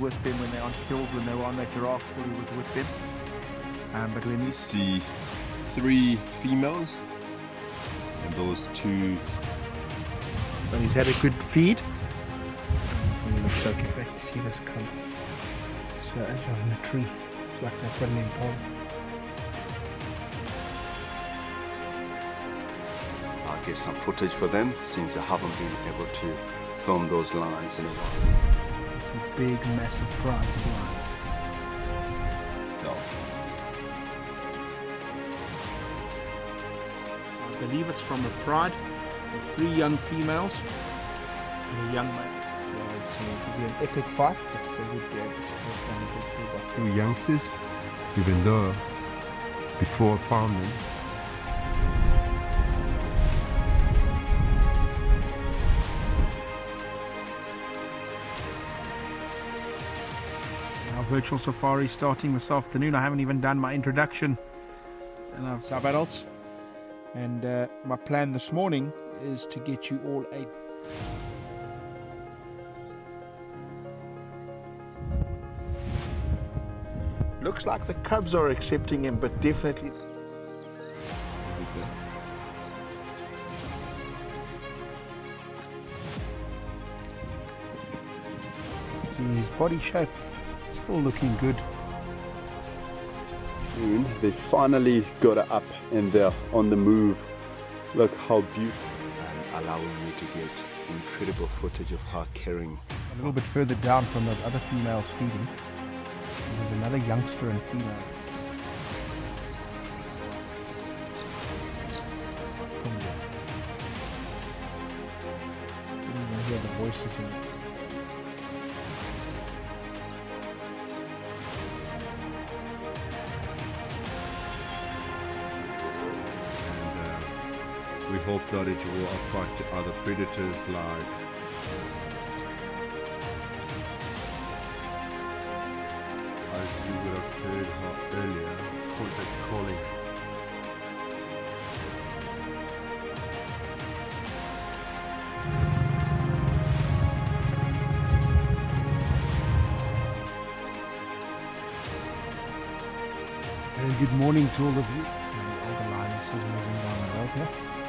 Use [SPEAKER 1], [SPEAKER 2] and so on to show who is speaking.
[SPEAKER 1] with them when they're on killed when they were on that giraffe we was with them. Um, but when
[SPEAKER 2] We see three females and those two
[SPEAKER 1] when he's had a good feed, and he looks okay. Back to see this come. So as you're on the tree, it's like they've got an impala.
[SPEAKER 2] I'll get some footage for them since I haven't been able to film those lines in a while.
[SPEAKER 1] It's a big, massive prize line.
[SPEAKER 2] So
[SPEAKER 1] I believe it's from a pride with three young females and a young male.
[SPEAKER 3] Yeah, it, it would be an epic fight, but they would be able to take down a big bull
[SPEAKER 4] two youngsters, even though before I
[SPEAKER 1] virtual safari starting this afternoon. I haven't even done my introduction. And I've
[SPEAKER 3] Sub adults. And uh, my plan this morning is to get you all a
[SPEAKER 5] Looks like the Cubs are accepting him, but definitely
[SPEAKER 1] his body shape still looking good.
[SPEAKER 2] soon they finally got her up and they're on the move. Look how beautiful and allowing me to get incredible footage of her carrying
[SPEAKER 1] A little bit further down from those other females feeding. There's another youngster and female.
[SPEAKER 3] Can even hear the voices in it.
[SPEAKER 6] Hope that it will attract other predators like as you would have heard her earlier contact calling
[SPEAKER 1] Very good morning to all of you. The lioness is moving down the road here.